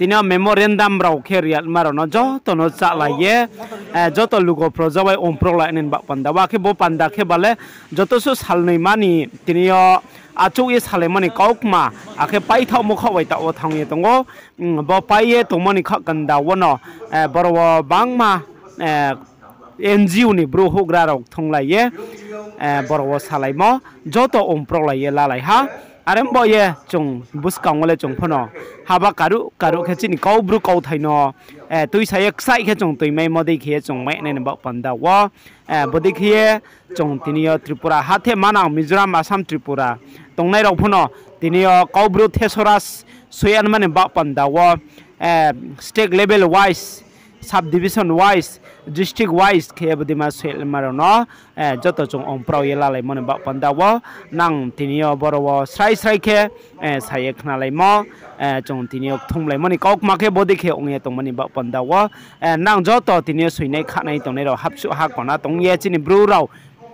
ইয়ে তিনি মেমোরেন্ডাম রাও খেরিয়াল মারনো যত নো চালাইয়ে যত লুগো প্রজাবাই অমপ্রক লাইনেন বা পান্ডা বাকে বো পান্ডা খে বালে যত সু সালनै মানি তিনিও achuk ye sale mani kauk ma akhe pai thau mo khawai ta o thang ye tongo bo pai ye to mani kha kan da wono boro bang ma NGO ni bro hogra rok thonglai ye boro salai mo joto omprok lai ye lalai ha arem bo ye chung buskang wale chung phono haba karu karu khe chini kau bru kau thaino tui sai ek sai khe chung tui mai modi khe chung mai ne ba panda wa bodi khe chung tiniyo tripura hathe manang mizoram assam tripura tongnai rok phono tiniyo kau bru thesoras suyan mane ba panda wa state level wise sub division wise district wise খেয়ে দিমা sell মারনো যত চং অমপ্রাও এলালাই মনে বা পান্দাও নাং তিনিও বড় স্রাই স্রাই খে সাইয়ে খানালাই ম চং তিনিও থুমলাই মনি কক মাখে বদি খে অংয়ে তংমনি বা পান্দাও নাং যত তিনিও সুইনাই খানাই তংনাই রাও হাবসু হা কনা তং ইয়ে চিনি ব্রু রাও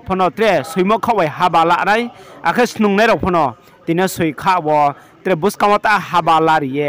ফনো ত্রে সুইম খাওয়াই হাবা লানাই আখে স্নুংনাই রাও ফনো তিনিও সুই খাব ত্রে বুসকামতা হাবা লারিয়ে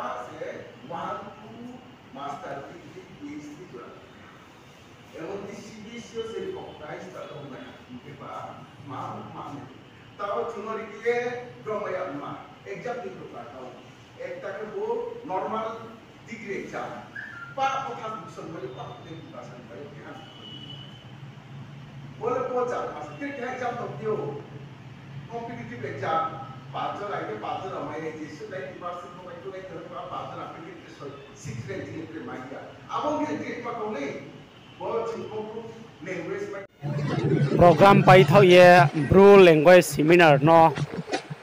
পাশে one two master degree PhD করা এবং সিবিএসইও সেরকম প্রাইস তার বা, মা মানে তাও চুনরি দিয়ে ড্রমাই আপনার এক্সাম দিতে পারতাম একটাকে ও নর্মাল ডিগ্রি এক্সাম বা কথা বুঝছেন বলে পাপ দেখতে পাচ্ছেন তাই ধ্যান বলে পচার মাস কে এক্সাম দিও। কম্পিটিটিভ এক্সাম পাঁচজন আগে পাঁচজন আমায় এসে নাইনটি পার্সেন্ট তোমায় টু নাইনটি হবে। পাঁচজন আপনি কিন্তু সিক্স নাইনটি এপ্রিল মাইয়া। আমাকে যে পাঠ হলে বড় চিন্তা ল্যাঙ্গুয়েজ প্রোগ্রাম পাইথাও ইয়ে ব্রু ল্যাঙ্গুয়েজ সেমিনার ন।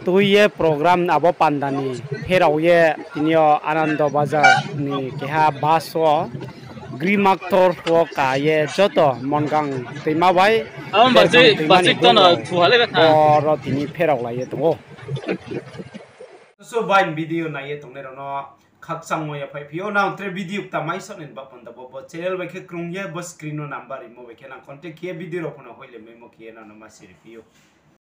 তুই ইয়ে প্রোগ্রাম আবো পান্ডানি। ফেরাও ইয়ে তিনিও আনন্দ বাজার নি। কেহা বাস গ্রিমাক্তর ও কায়ে যত মনগাং তৈমা ভাই। র তিনি ফেরাও লাইয়ে তো। so vai video na ye tongne rono khak sang mo ya phai phio na tre video ta mai son in ba pon da bo channel ba ke krung ye bo screen no number imo ba khe na contact khe video ro phone hoile memo khe na no ma sir phio